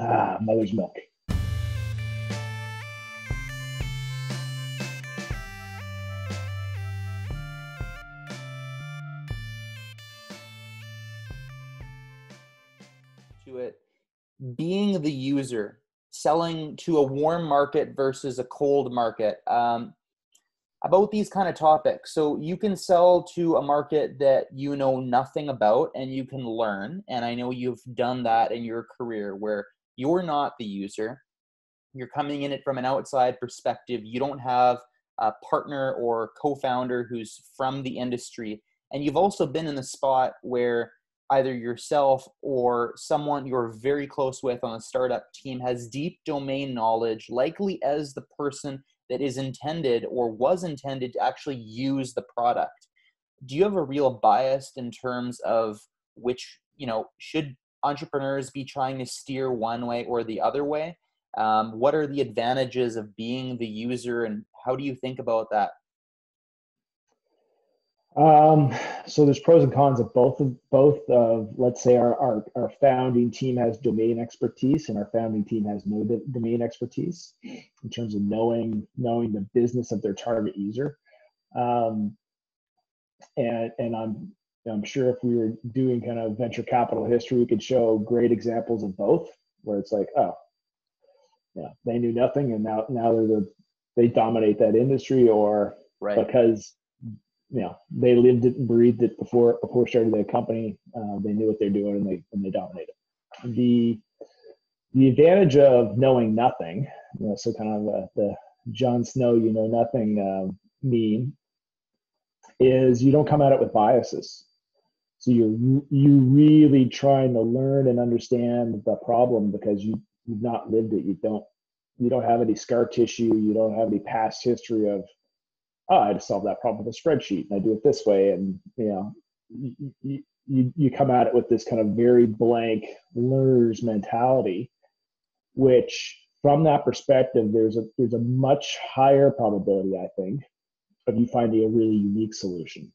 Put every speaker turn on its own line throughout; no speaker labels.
Ah, mother's milk.
To it being the user, selling to a warm market versus a cold market. Um, about these kind of topics. So you can sell to a market that you know nothing about and you can learn. And I know you've done that in your career where you're not the user. You're coming in it from an outside perspective. You don't have a partner or co-founder who's from the industry. And you've also been in the spot where either yourself or someone you're very close with on a startup team has deep domain knowledge, likely as the person that is intended or was intended to actually use the product do you have a real bias in terms of which you know should entrepreneurs be trying to steer one way or the other way um, what are the advantages of being the user and how do you think about that
um, so there's pros and cons of both of both of let's say our, our, our founding team has domain expertise and our founding team has no domain expertise in terms of knowing knowing the business of their target user. Um, and and I'm I'm sure if we were doing kind of venture capital history, we could show great examples of both, where it's like, oh, yeah, they knew nothing and now now they're the they dominate that industry, or right. because you know they lived it and breathed it before before starting the company. Uh, they knew what they're doing and they and they dominated. The the advantage of knowing nothing, you know, so kind of uh, the Jon Snow, you know nothing uh, meme, is you don't come at it with biases. So you're you really trying to learn and understand the problem because you you've not lived it. You don't you don't have any scar tissue. You don't have any past history of oh, I just solve that problem with a spreadsheet and I do it this way. And, you know, you, you, you come at it with this kind of very blank learner's mentality, which from that perspective, there's a, there's a much higher probability, I think, of you finding a really unique solution.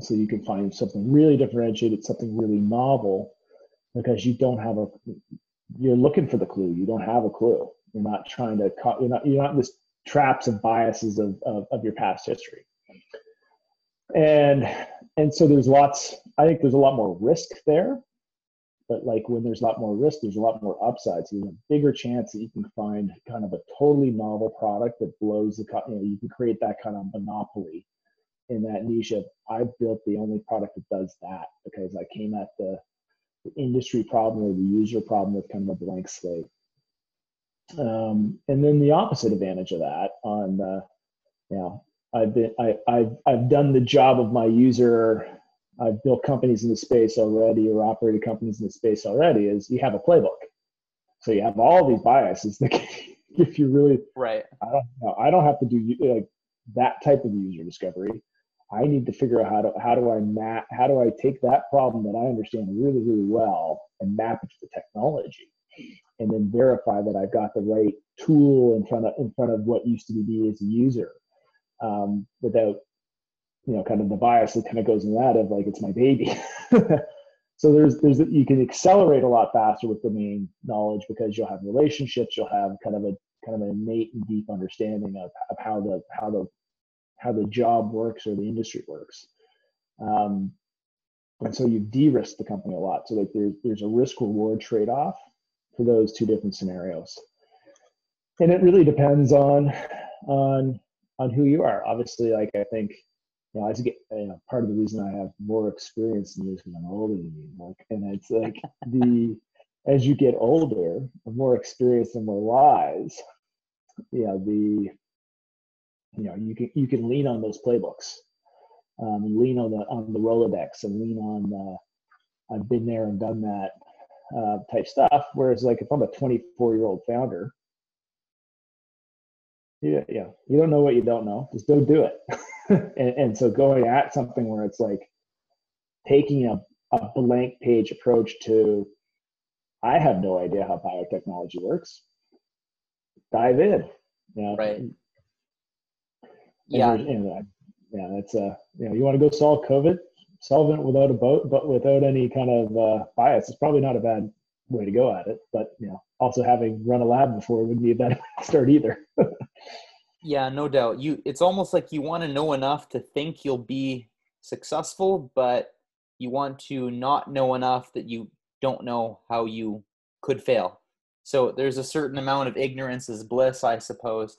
So you can find something really differentiated, something really novel, because you don't have a, you're looking for the clue. You don't have a clue. You're not trying to, you're not, you're not just traps and biases of, of, of your past history. And and so there's lots, I think there's a lot more risk there. But like when there's a lot more risk, there's a lot more upside. So there's a bigger chance that you can find kind of a totally novel product that blows the, you know, you can create that kind of monopoly in that niche of I've built the only product that does that because I came at the, the industry problem or the user problem with kind of a blank slate. Um, and then the opposite advantage of that on, uh, you know, I've been, I, I've, I've done the job of my user. I've built companies in the space already or operated companies in the space already is you have a playbook. So you have all these biases that if you really,
right.
I don't know. I don't have to do like that type of user discovery. I need to figure out how to, how do I map, how do I take that problem that I understand really, really well and map it to the technology and then verify that I've got the right tool in front of in front of what used to be me as a user, um, without you know kind of the bias that kind of goes in that of like it's my baby. so there's there's you can accelerate a lot faster with domain knowledge because you'll have relationships, you'll have kind of a kind of an innate and deep understanding of, of how the how the how the job works or the industry works. Um, and so you've de-risked the company a lot. So like there's there's a risk reward trade off for those two different scenarios. And it really depends on on on who you are. Obviously, like I think, you know, I get you know, part of the reason I have more experience than you is because I'm older than you. Like, and it's like the as you get older, more experience and more wise, yeah, the you know you can you can lean on those playbooks, um, lean on the on the Rolodex, and lean on the I've been there and done that uh, type stuff. Whereas like if I'm a 24 year old founder, yeah, yeah, you don't know what you don't know. Just don't do it. and, and so going at something where it's like taking a, a blank page approach to, I have no idea how biotechnology works. Dive in. You know?
Right.
Yeah. And, yeah, that's uh, you know, you want to go solve COVID, solve it without a boat, but without any kind of uh, bias. It's probably not a bad way to go at it. But you know, also having run a lab before wouldn't be a bad start either.
yeah, no doubt. You it's almost like you want to know enough to think you'll be successful, but you want to not know enough that you don't know how you could fail. So there's a certain amount of ignorance is bliss, I suppose.